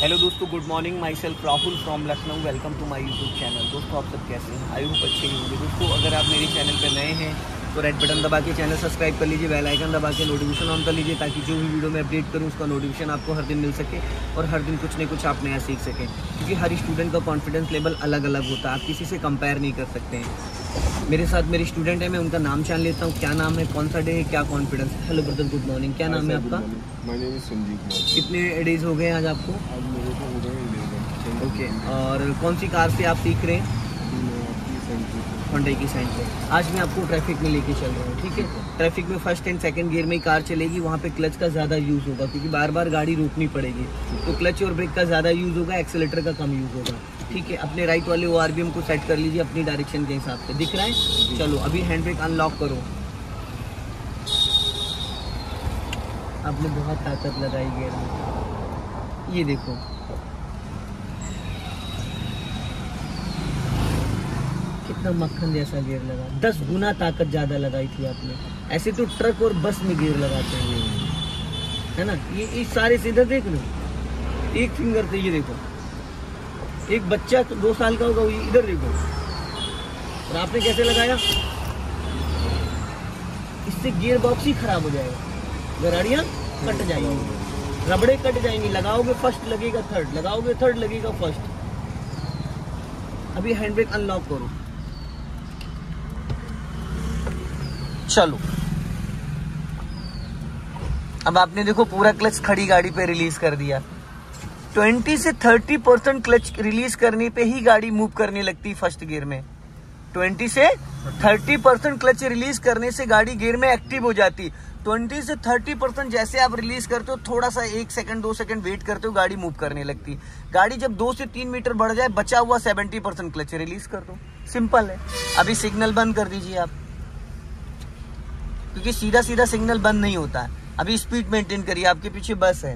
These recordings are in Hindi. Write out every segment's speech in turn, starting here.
हेलो दोस्तों good morning myself Rahul from Lucknow welcome to my YouTube channel दोस्तों, आप सब कैसे हैं? आई होप अच्छे होंगे। दोस्तों, अगर आप मेरे चैनल पर नए हैं तो रेड बटन दबा के चैनल सब्सक्राइब कर लीजिए बेल आइकन दबा के नोटिफिकेशन ऑन कर लीजिए ताकि जो भी वीडियो मैं अपडेट करूँ उसका नोटिफिकेशन आपको हर दिन मिल सके और हर दिन कुछ ना कुछ आप नया सीख सकें। क्योंकि हर स्टूडेंट का कॉन्फिडेंस लेवल अलग अलग होता है आप किसी से कंपेयर नहीं कर सकते हैं। मेरे साथ मेरे स्टूडेंट है मैं उनका नाम जान लेता हूँ क्या नाम है कौन सा डे है क्या confidence hello brother good morning क्या नाम है आपका? कितने डेज़ हो गए आज आपको? ओके और कौन सी कार से आप सीख रहे हैं? होंडई की साइड पे आज मैं आपको ट्रैफ़िक में लेके चल रहा हूँ, ठीक है? ट्रैफ़िक में फ़र्स्ट एंड सेकंड गियर में ही कार चलेगी, वहाँ पे क्लच का ज़्यादा यूज़ होगा, क्योंकि बार बार गाड़ी रोकनी पड़ेगी। तो क्लच और ब्रेक का ज़्यादा यूज़ होगा एक्सेलेटर का कम यूज़ होगा, ठीक है? अपने राइट वाले ओ को सेट कर लीजिए अपनी डायरेक्शन के हिसाब से। दिख रहा है? चलो, अभी हैंड ब्रेक अनलॉक करो। आपने बहुत ताकत लगाई गियर में। ये देखो। कितना मक्खन जैसा गियर लगा। दस गुना ताकत ज़्यादा लगाई थी आपने। ऐसे तो ट्रक और बस में गियर लगाते हैं। है ना? ये इस सारे से इधर देख लो। एक फिंगर से ये देखो। एक बच्चा तो दो साल का होगा इधर देखो। और आपने कैसे लगाया? इससे गियर बॉक्स ही खराब हो जाएगा। गराड़ियाँ कट जाएँगी। रबड़े कट जाएँगी। लगाओगे फ़र्स्ट लगेगा थर्ड लगाओगे थर्ड लगेगा फ़र्स्ट अभी हैंड ब्रेक अनलॉक करो। चलो अब आपने देखो पूरा क्लच खड़ी गाड़ी पे रिलीज़ कर दिया। 20 से 30 परसेंट क्लच रिलीज़ करने पे ही गाड़ी मूव करने लगती फ़र्स्ट गियर में। 20 से 30 परसेंट क्लच रिलीज़ करने से गाड़ी गियर में एक्टिव हो जाती। 20 से 30 परसेंट जैसे आप रिलीज़ करते हो, थोड़ा सा एक सेकंड, दो सेकंड वेट करते हो, गाड़ी मूव करने लगती। गाड़ी जब दो से तीन मीटर बढ़ जाए, बचा हुआ 70 परसेंट क्लच रिलीज़ कर दो। सिंपल है। अभी सिग्नल बंद कर दीजिए आप। क्योंकि सीधा सीधा सिग्नल बंद नहीं होता है। अभी स्पीड मेंटेन करिए, आपके पीछे बस है।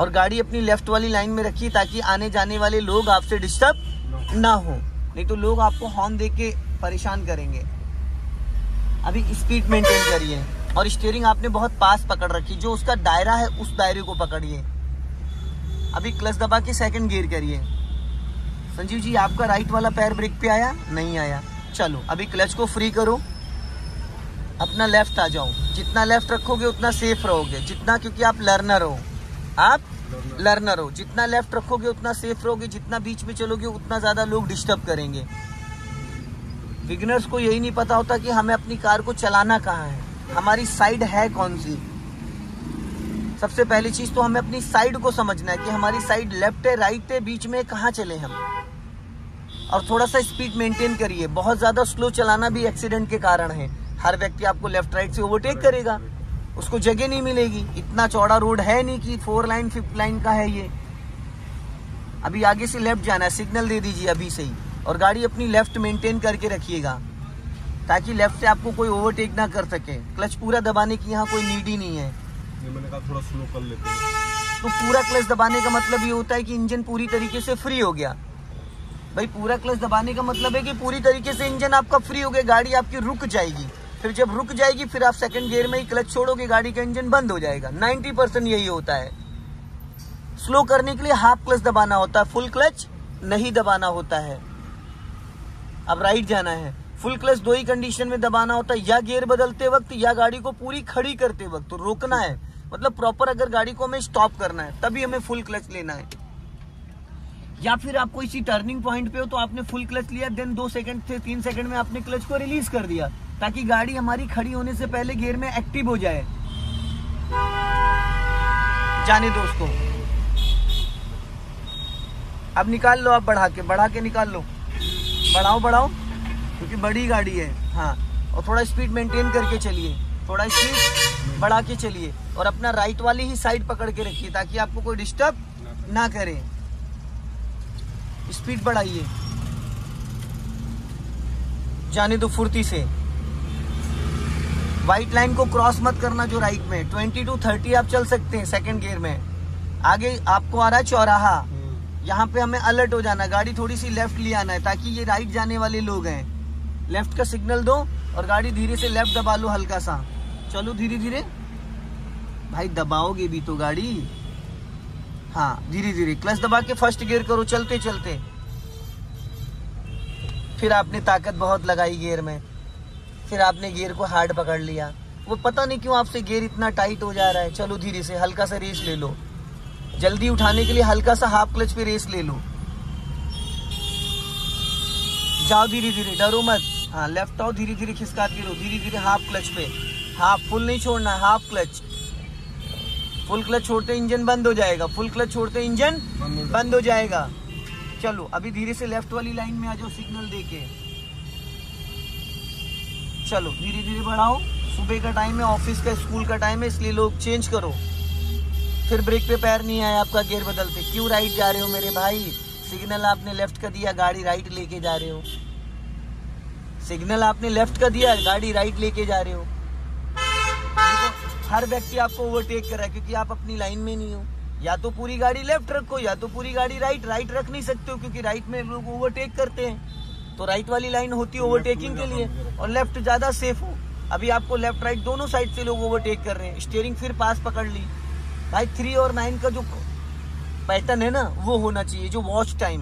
और गाड़ी अपनी लेफ़्ट वाली लाइन में रखिए ताकि आने जाने वाले लोग आपसे डिस्टर्ब ना हो। नहीं तो लोग आपको हॉर्न दे के परेशान करेंगे। अभी स्पीड मेंटेन करिए। और स्टीयरिंग आपने बहुत पास पकड़ रखी, जो उसका दायरा है, उस दायरे को पकड़िए। अभी क्लच दबा के सेकंड गियर करिए। संजीव जी, आपका राइट वाला पैर ब्रेक पे आया? नहीं आया। चलो अभी क्लच को फ्री करो। अपना लेफ़्ट आ जाओ। जितना लेफ़्ट रखोगे उतना सेफ़ रहोगे। जितना क्योंकि आप लर्नर हो। आप लर्नर हो। जितना लेफ़्ट रखोगे उतना सेफ़ रहोगे। जितना बीच में चलोगे उतना ज़्यादा लोग डिस्टर्ब करेंगे। बिगनर्स को यही नहीं पता होता कि हमें अपनी कार को चलाना कहाँ है। हमारी साइड है कौन सी? सबसे पहली चीज़ तो हमें अपनी साइड को समझना है कि हमारी साइड लेफ़्ट है राइट है बीच में कहाँ चले हम। और थोड़ा सा स्पीड मेंटेन करिए। बहुत ज़्यादा स्लो चलाना भी एक्सीडेंट के कारण है। हर व्यक्ति आपको लेफ़्ट राइट से ओवरटेक करेगा। उसको जगह नहीं मिलेगी। इतना चौड़ा रोड है नहीं कि फोर लाइन फिफ्थ लाइन का है ये। अभी आगे से लेफ़्ट जाना है। सिग्नल दे दीजिए अभी से ही। और गाड़ी अपनी लेफ़्ट मेंटेन करके रखिएगा। ताकि लेफ़्ट से आपको कोई ओवरटेक ना कर सके। क्लच पूरा दबाने की यहाँ कोई नीड ही नहीं है। मैंने कहा थोड़ा स्लो कर लेते हैं। तो पूरा क्लच दबाने का मतलब ये होता है कि इंजन पूरी तरीके से फ्री हो गया। भाई, पूरा क्लच दबाने का मतलब है कि पूरी तरीके से इंजन आपका फ्री हो गया, गाड़ी आपकी रुक जाएगी। फिर जब रुक जाएगी, फिर आप सेकंड गियर में ही क्लच छोड़ोगे, गाड़ी का इंजन बंद हो जाएगा। 90 परसेंट यही होता है। स्लो करने के लिए हाफ़ क्लच दबाना होता है फुल क्लच नहीं दबाना होता है। अब राइट जाना है। फुल क्लच दो ही कंडीशन में दबाना होता है, या गियर बदलते वक्त, या गाड़ी को पूरी खड़ी करते वक्त तो रोकना है। मतलब प्रॉपर अगर गाड़ी को हमें स्टॉप करना है, तभी हमें फुल क्लच लेना है। या फिर आपको इसी टर्निंग पॉइंट पे हो तो आपने फुल क्लच लिया देन दो सेकंड से तीन सेकंड में आपने क्लच को रिलीज़ कर दिया, ताकि गाड़ी हमारी खड़ी होने से पहले गियर में एक्टिव हो जाए। जाने दोस्तों, अब निकाल लो आप बढ़ा के बढ़ा के निकाल लो। बढ़ाओ बढ़ाओ, क्योंकि बड़ी गाड़ी है। हाँ और थोड़ा स्पीड मेंटेन करके चलिए, थोड़ा स्पीड बढ़ा के चलिए, और अपना राइट वाली ही साइड पकड़ के रखिए, ताकि आपको कोई डिस्टर्ब ना करे। स्पीड बढ़ाइए। जाने दो फुर्ती से। व्हाइट लाइन को क्रॉस मत करना जो राइट में। 20 टू 30 आप चल सकते हैं सेकंड गियर में। आगे आपको आ रहा है चौराहा। हम्म। यहाँ पे हमें अलर्ट हो जाना गाड़ी थोड़ी सी लेफ़्ट ले आना है ताकि ये राइट जाने वाले लोग हैं। लेफ़्ट का सिग्नल दो और गाड़ी धीरे से लेफ़्ट दबा लो हल्का सा। चलो धीरे धीरे भाई दबाओगे भी तो गाड़ी। हाँ धीरे धीरे। क्लच दबा के फ़र्स्ट गियर करो, चलते चलते। फिर आपने ताकत बहुत लगाई गियर में। फिर आपने गियर को हार्ड पकड़ लिया। वो पता नहीं क्यों आपसे गियर इतना टाइट हो जा रहा है। चलो धीरे से, हल्का सा रेस ले लो। जल्दी उठाने के लिए हल्का सा हाफ़ क्लच पे रेस ले लो। जाओ धीरे धीरे, डरो मत। हाँ लेफ़्ट आओ, धीरे धीरे खिसकाते रहो। धीरे धीरे हाफ़ क्लच पे। हाफ़, फुल नहीं छोड़ना, हाफ़ क्लच। फुल क्लच छोड़ते इंजन बंद हो जाएगा। फुल क्लच छोड़ते इंजन बंद हो जाएगा। चलो अभी धीरे से लेफ़्ट वाली लाइन में आ जाओ सिग्नल देके चलो धीरे धीरे बढ़ाओ। सुबह का टाइम है ऑफ़िस का स्कूल का टाइम है इसलिए लोग चेंज करो। फिर ब्रेक पे पैर नहीं आया आपका गियर बदलते। क्यों राइट जा रहे हो मेरे भाई? सिग्नल आपने लेफ़्ट का दिया गाड़ी राइट लेके जा रहे हो। सिग्नल आपने लेफ़्ट का दिया गाड़ी राइट लेके जा रहे हो। हर व्यक्ति आपको ओवरटेक कर रहा है क्योंकि आप अपनी लाइन में नहीं हो। या तो पूरी गाड़ी लेफ़्ट रखो या तो पूरी गाड़ी राइट राइट रख नहीं सकते हो क्योंकि राइट में लोग ओवरटेक करते हैं। तो राइट वाली लाइन होती है ओवरटेकिंग के लिए और लेफ़्ट ज़्यादा सेफ़ हो। अभी आपको लेफ़्ट राइट दोनों साइड से लोग ओवरटेक कर रहे हैं। स्टेयरिंग फिर पास पकड़ ली। भाई थ्री और नाइन का जो पैटर्न है ना वो होना चाहिए जो वॉच टाइम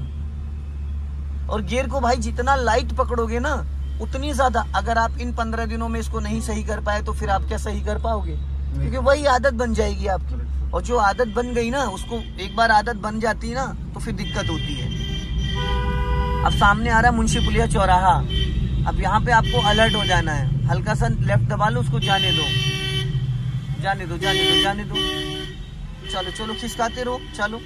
और गियर को भाई जितना लाइट पकड़ोगे ना उतनी ज़्यादा। अगर आप इन पंद्रह दिनों में इसको नहीं सही कर पाए तो फिर आप क्या सही कर पाओगे? क्योंकि वही आदत बन जाएगी आपकी। और जो आदत बन गई ना, उसको एक बार आदत बन जाती है ना तो फिर दिक्कत होती है। अब सामने आ रहा मुंशी पुलिया चौराहा। अब यहाँ पे आपको अलर्ट हो जाना है। हल्का सा लेफ़्ट दबा लो, उसको जाने दो। जाने दो जाने दो जाने दो। चलो चलो, खिसकाते रहो। चलो।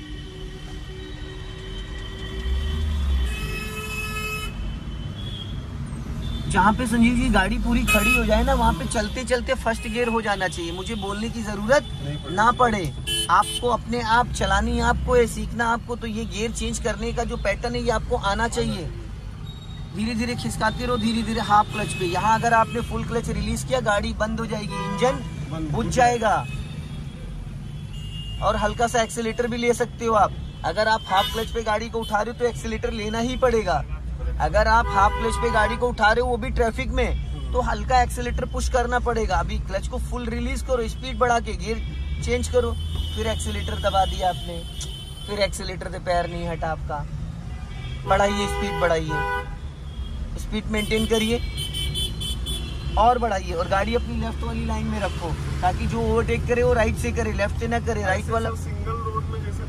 जहाँ पे संजीव जी गाड़ी पूरी खड़ी हो जाए ना वहाँ पे चलते चलते फ़र्स्ट गियर हो जाना चाहिए। मुझे बोलने की ज़रूरत। ना पड़े। आपको अपने आप चलानी आपको है सीखना आपको तो ये गियर चेंज करने का जो पैटर्न है ये आपको आना चाहिए। धीरे धीरे खिसकाते रहो धीरे धीरे हाफ़ क्लच पे। यहाँ अगर आपने फुल क्लच रिलीज़ किया गाड़ी बंद हो जाएगी इंजन बुझ जाएगा। और हल्का सा एक्सीलेटर भी ले सकते हो आप। अगर आप हाफ़ क्लच पे गाड़ी को उठा रहे हो तो एक्सीलेटर लेना ही पड़ेगा। अगर आप हाफ़ क्लच पे गाड़ी को उठा रहे हो वो भी ट्रैफ़िक में तो हल्का एक्सीलेटर पुश करना पड़ेगा। अभी क्लच को फुल रिलीज़ करो स्पीड बढ़ा के गियर चेंज करो फिर एक्सीलेटर दबा दिया आपने। फिर एक्सीलेटर से पैर नहीं हटा आपका। बढ़ाइए स्पीड बढ़ाइए। स्पीड मेंटेन करिए। और बढ़ाइए और गाड़ी अपनी लेफ़्ट वाली लाइन में रखो ताकि जो ओवरटेक करे वो राइट से करे लेफ़्ट से ना करे राइट वाला सिंगल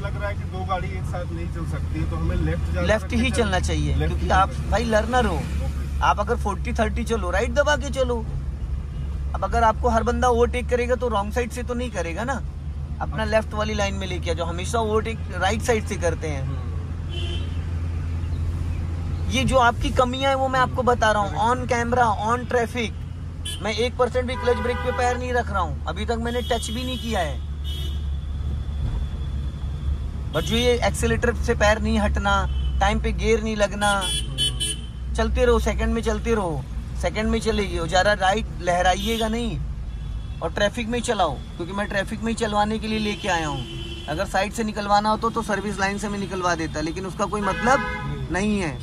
लग रहा है कि दो गाड़ी एक साथ नहीं चल सकती है तो हमें लेफ़्ट जाना लेफ़्ट ही चलना चाहिए क्योंकि आप भाई लर्नर हो। आप अगर 40 30 चलो राइट दबा के चलो। अब अगर आपको हर बंदा ओवरटेक करेगा तो रॉन्ग साइड से तो नहीं करेगा ना। अपना लेफ़्ट वाली लाइन में लेके जो हमेशा ओवरटेक राइट साइड से करते हैं। हम्म। ये जो आपकी कमियाँ है वो मैं आपको बता रहा हूँ। ऑन कैमरा ऑन ट्रैफ़िक मैं एक परसेंट भी क्लच ब्रेक पे पैर नहीं रख रहा हूँ। अभी तक मैंने टच भी नहीं किया है। बट जो ये एक्सेलेटर से पैर नहीं हटना टाइम पे गियर नहीं लगना चलते रहो सेकंड में चलते रहो सेकंड में चलेगी और ज़्यादा राइट लहराइएगा नहीं और ट्रैफ़िक में ही चलाओ क्योंकि मैं ट्रैफ़िक में ही चलवाने के लिए लेके आया हूँ। अगर साइड से निकलवाना हो तो, तो सर्विस लाइन से मैं निकलवा देता लेकिन उसका कोई मतलब नहीं है।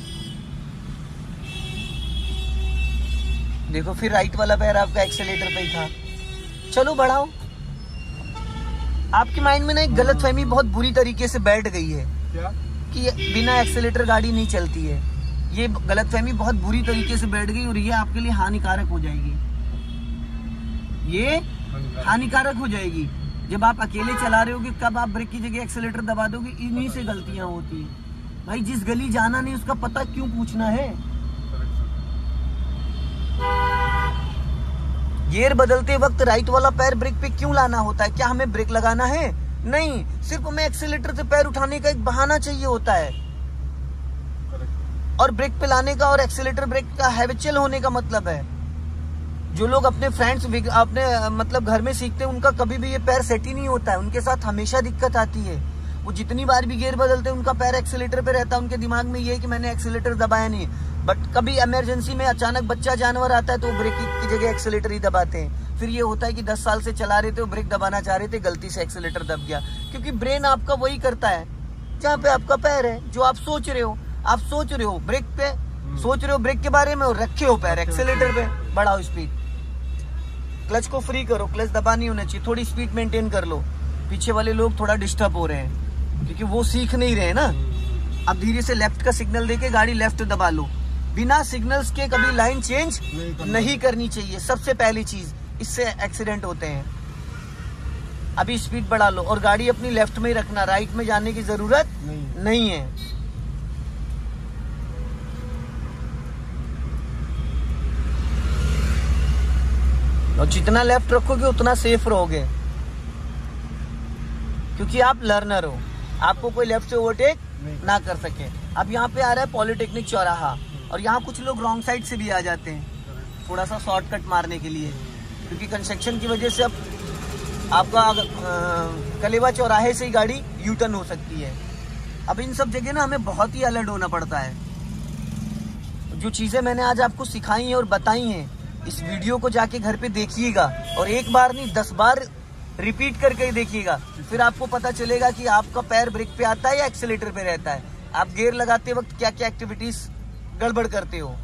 देखो फिर राइट वाला पैर आपका एक्सेलेटर पे ही था। चलो बढ़ाओ। आपके माइंड में ना एक गलत फहमी बहुत बुरी तरीके से बैठ गई है क्या? कि बिना एक्सेलेटर गाड़ी नहीं चलती है। ये गलत फहमी बहुत बुरी तरीके से बैठ गई और ये आपके लिए हानिकारक हो जाएगी। ये हानिकारक। हो जाएगी। जब आप अकेले चला रहे होगे कब आप ब्रेक की जगह एक्सेलेटर दबा दोगे? इन्हीं से गलतियाँ होती है। भाई जिस गली जाना नहीं उसका पता क्यों पूछना है? गियर बदलते वक्त राइट वाला पैर ब्रेक पे क्यों लाना होता है? क्या हमें ब्रेक लगाना है? नहीं, सिर्फ़ हमें एक्सीटर से पैर उठाने का एक बहाना चाहिए होता है। और ब्रेक पे लाने का और एक्सीटर ब्रेक का हैबिचुअल होने का मतलब है। जो लोग अपने फ्रेंड्स अपने मतलब घर में सीखते हैं, उनका कभी भी ये पैर सेट ही नहीं होता है। उनके साथ हमेशा दिक्कत आती है। वो जितनी बार भी गियर बदलते हैं उनका पैर एक्सीटर पे रहता है। उनके दिमाग में ये है कि मैंने एक्सीटर दबाया नहीं बट कभी इमरजेंसी में अचानक बच्चा जानवर आता है तो ब्रेक की जगह एक्सीटर ही दबाते हैं। फिर ये होता है कि 10 साल से चला रहे थे वो ब्रेक दबाना चाह रहे थे गलती से एक्सीटर दब गया। क्योंकि ब्रेन आपका वही करता है जहाँ पे आपका पैर है जो आप सोच रहे हो। आप सोच रहे हो ब्रेक पे सोच रहे हो ब्रेक के बारे में और रखे हो पैर एक्सीलेटर पे। बढ़ाओ स्पीड क्लच को फ्री करो क्लच दबा नहीं होना चाहिए थोड़ी स्पीड मेंटेन कर लो। पीछे वाले लोग थोड़ा डिस्टर्ब हो रहे हैं। क्योंकि वो सीख नहीं रहे ना। अब धीरे से लेफ़्ट का सिग्नल देके गाड़ी लेफ़्ट दबा लो। बिना सिग्नल्स के कभी लाइन चेंज नहीं करना। नहीं करनी चाहिए। सबसे पहली चीज़ इससे एक्सीडेंट होते हैं। अभी स्पीड बढ़ा लो और गाड़ी अपनी लेफ़्ट में ही रखना। राइट में जाने की ज़रूरत नहीं। नहीं है। और जितना लेफ़्ट रखोगे उतना सेफ़ रहोगे। क्योंकि आप लर्नर हो। आपको कोई लेफ़्ट से ओवरटेक ना कर सके। अब यहाँ पे आ रहा है पॉलिटेक्निक चौराहा और यहाँ कुछ लोग रॉन्ग साइड से भी आ जाते हैं थोड़ा सा शॉर्टकट मारने के लिए। क्योंकि कंस्ट्रक्शन की वजह से अब आपका कलेवा चौराहे से ही गाड़ी यू टर्न हो सकती है। अब इन सब जगह ना हमें बहुत ही अलर्ट होना पड़ता है। जो चीज़ें मैंने आज आपको सिखाई हैं और बताई हैं इस वीडियो को जाके घर पे देखिएगा। और एक बार नहीं दस बार रिपीट करके ही देखिएगा। फिर आपको पता चलेगा कि आपका पैर ब्रेक पे आता है या एक्सीलेटर पे रहता है। आप गियर लगाते वक्त क्या क्या एक्टिविटीज़ गड़बड़ करते हो?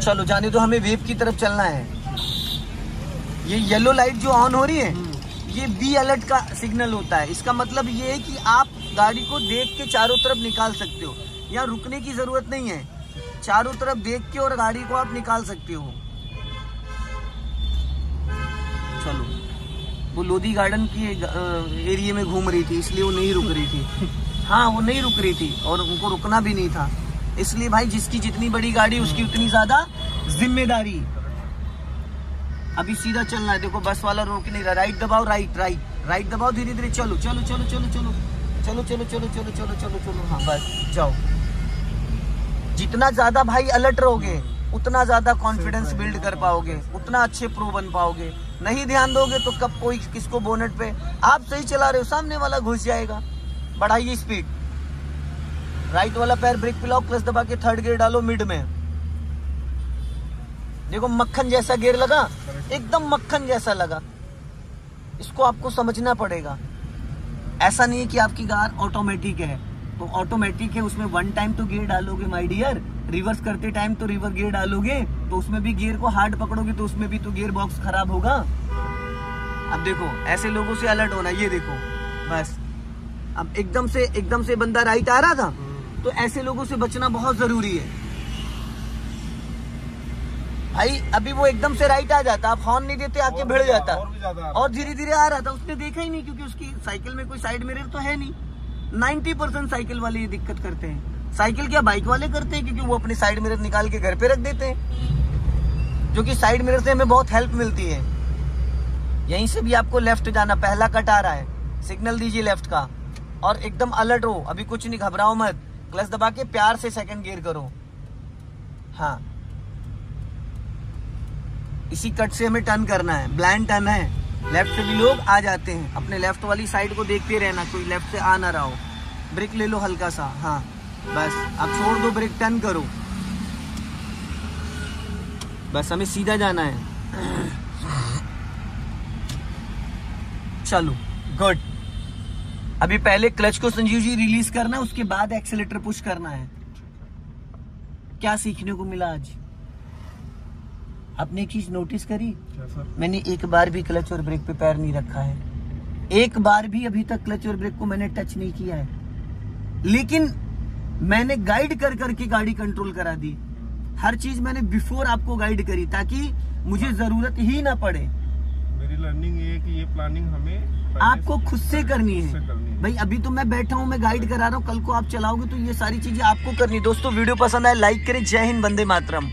चलो जाने तो हमें वेब की तरफ़ चलना है। ये येलो लाइट जो ऑन हो रही है ये बी अलर्ट का सिग्नल होता है। इसका मतलब ये है कि आप गाड़ी को देख के चारों तरफ़ निकाल सकते हो। यहाँ रुकने की ज़रूरत नहीं है। चारों तरफ़ देख के और गाड़ी को आप निकाल सकते हो। चलो। वो लोधी गार्डन की एरिया में घूम रही थी, इसलिए वो नहीं रुक रही थी। हाँ वो नहीं रुक रही थी और उनको रुकना भी नहीं था। इसलिए भाई, जिसकी जितनी बड़ी गाड़ी, उसकी उतनी ज़्यादा ज़िम्मेदारी। अभी सीधा चलना है। देखो, बस वाला रोक नहीं रहा। राइट दबाओ राइट राइट राइट दबाओ धीरे धीरे चलो चलो चलो चलो। चलो चलो चलो चलो चलो चलो चलो चलो। हाँ बस, जाओ। जितना ज़्यादा भाई अलर्ट रहोगे उतना ज़्यादा कॉन्फिडेंस बिल्ड कर पाओगे उतना अच्छे प्रो बन पाओगे। नहीं ध्यान दोगे तो कब कोई किसको बोनेट पे आप सही चला रहे हो सामने वाला घुस जाएगा। बढ़ाइए स्पीड राइट वाला पैर ब्रेक पे लाओ क्लच दबा के थर्ड गियर डालो मिड में। देखो मक्खन जैसा गियर लगा एकदम मक्खन जैसा लगा। इसको आपको समझना पड़ेगा। ऐसा नहीं है कि आपकी कार ऑटोमेटिक है। ऑटोमेटिक है उसमें वन टाइम तो गियर डालोगे माय डियर रिवर्स करते टाइम तो रिवर गियर डालोगे तो उसमें भी गियर को हार्ड पकड़ोगे तो उसमें भी तो गियर बॉक्स खराब होगा। अब देखो ऐसे लोगों से अलर्ट होना ये देखो बस। अब एकदम से एकदम से बंदा राइट आ रहा था तो ऐसे लोगों से बचना बहुत ज़रूरी है। भाई अभी वो एकदम से राइट आ जाता आप हॉर्न नहीं देते आके भिड़ जाता। और धीरे धीरे आ रहा था उसने देखा ही नहीं क्योंकि उसकी साइकिल में कोई साइड मिरर तो है नहीं। 90 परसेंट साइकिल वाले ये दिक्कत करते हैं। साइकिल क्या बाइक वाले करते हैं क्योंकि वो अपने साइड मिरर निकाल के घर पे रख देते हैं? जो कि साइड मिरर से हमें बहुत हेल्प मिलती है। यहीं से भी आपको लेफ़्ट जाना, पहला कट आ रहा है। सिग्नल दीजिए लेफ़्ट का। और एकदम अलर्ट हो अभी कुछ नहीं, घबराओ मत। क्लच दबा के प्यार से सेकंड गियर करो। हाँ। इसी कट से हमें टर्न करना है। ब्लाइंड टर्न है। लेफ़्ट से भी लोग आ जाते हैं। अपने लेफ़्ट वाली साइड को देखते रहना, कोई लेफ़्ट से आ ना रहा हो। ब्रेक ले लो हल्का सा हाँ। बस, अब छोड़ दो ब्रेक टर्न करो। बस, हमें सीधा जाना है। चलो गुड अभी पहले क्लच को संजीव जी रिलीज़ करना है उसके बाद एक्सेलेटर पुश करना है। क्या सीखने को मिला आज? आपने एक चीज़ नोटिस करी? मैंने एक बार भी क्लच और ब्रेक पे पैर नहीं रखा है। एक बार भी अभी तक क्लच और ब्रेक को मैंने टच नहीं किया है। लेकिन मैंने गाइड कर करके गाड़ी कंट्रोल करा दी। हर चीज़ मैंने बिफोर आपको गाइड करी ताकि मुझे ज़रूरत ही ना पड़े। मेरी लर्निंग ये कि ये प्लानिंग हमें आपको खुद से करनी है। करनी भाई अभी तो मैं बैठा हूँ मैं गाइड करा रहा हूँ कल को आप चलाओगे तो ये सारी चीज़ें आपको करनी दोस्तों वीडियो पसंद आए लाइक करें। जय हिंद बंदे मातरम।